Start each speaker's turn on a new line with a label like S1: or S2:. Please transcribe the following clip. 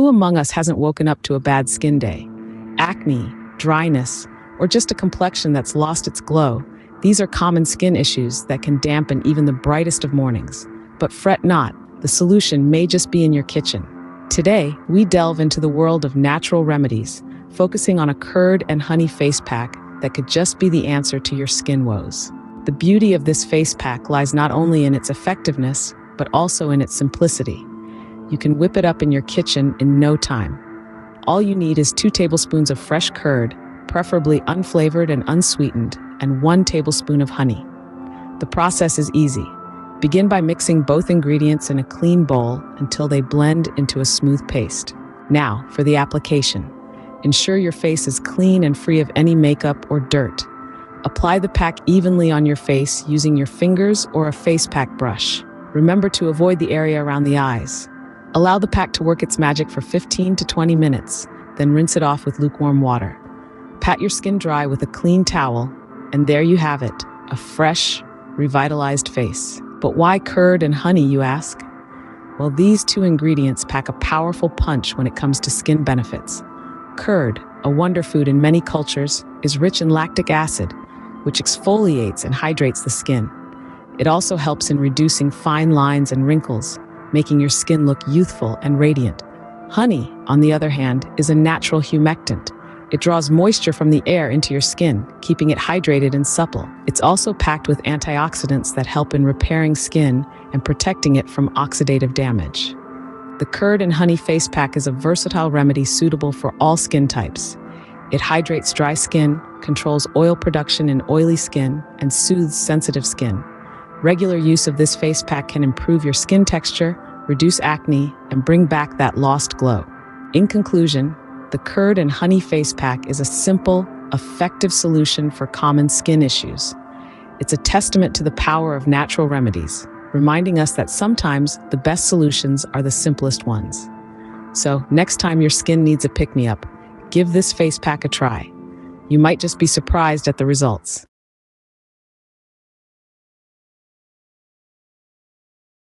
S1: Who among us hasn't woken up to a bad skin day? Acne, dryness, or just a complexion that's lost its glow. These are common skin issues that can dampen even the brightest of mornings. But fret not, the solution may just be in your kitchen. Today, we delve into the world of natural remedies, focusing on a curd and honey face pack that could just be the answer to your skin woes. The beauty of this face pack lies not only in its effectiveness, but also in its simplicity. You can whip it up in your kitchen in no time. All you need is two tablespoons of fresh curd, preferably unflavored and unsweetened, and one tablespoon of honey. The process is easy. Begin by mixing both ingredients in a clean bowl until they blend into a smooth paste. Now, for the application. Ensure your face is clean and free of any makeup or dirt. Apply the pack evenly on your face using your fingers or a face pack brush. Remember to avoid the area around the eyes. Allow the pack to work its magic for 15 to 20 minutes, then rinse it off with lukewarm water. Pat your skin dry with a clean towel, and there you have it, a fresh, revitalized face. But why curd and honey, you ask? Well, these two ingredients pack a powerful punch when it comes to skin benefits. Curd, a wonder food in many cultures, is rich in lactic acid, which exfoliates and hydrates the skin. It also helps in reducing fine lines and wrinkles, making your skin look youthful and radiant. Honey, on the other hand, is a natural humectant. It draws moisture from the air into your skin, keeping it hydrated and supple. It's also packed with antioxidants that help in repairing skin and protecting it from oxidative damage. The curd and honey face pack is a versatile remedy suitable for all skin types. It hydrates dry skin, controls oil production in oily skin, and soothes sensitive skin. Regular use of this face pack can improve your skin texture, reduce acne, and bring back that lost glow. In conclusion, the curd and honey face pack is a simple, effective solution for common skin issues. It's a testament to the power of natural remedies, reminding us that sometimes the best solutions are the simplest ones. So, next time your skin needs a pick me up, give this face pack a try. You might just be surprised at the results.